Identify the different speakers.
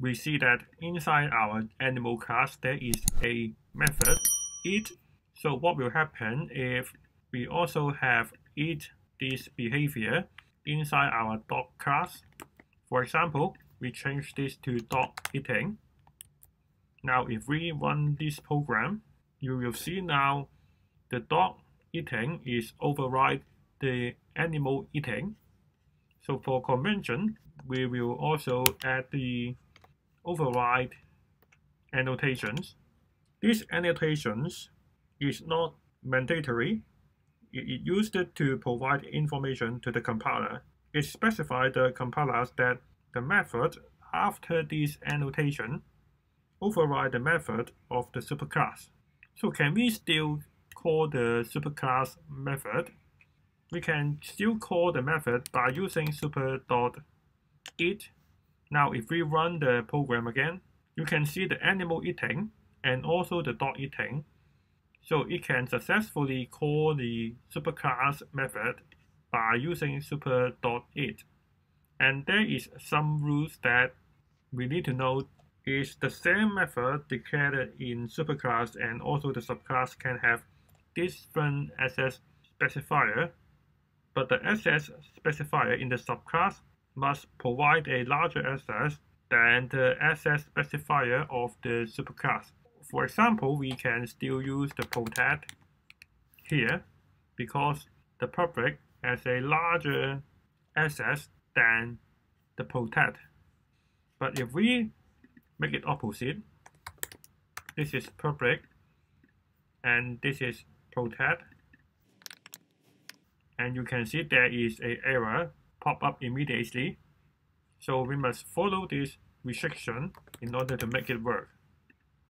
Speaker 1: we see that inside our animal class there is a method eat. So what will happen if we also have eat this behavior inside our dog class? For example, we change this to dog eating. Now if we run this program, you will see now the dog eating is override the animal eating. So for convention, we will also add the override annotations. These annotations is not mandatory. It used to provide information to the compiler. It specifies the compilers that the method after this annotation override the method of the superclass. So can we still call the superclass method? We can still call the method by using super.eat. Now if we run the program again, you can see the animal eating and also the dog eating. So it can successfully call the superclass method by using super.eat. And there is some rules that we need to know is the same method declared in superclass and also the subclass can have different access specifier, but the access specifier in the subclass must provide a larger access than the access specifier of the superclass. For example, we can still use the protect here because the public has a larger access than the protect. But if we make it opposite. This is public and this is protect. And you can see there is a error pop up immediately. So we must follow this restriction in order to make it work.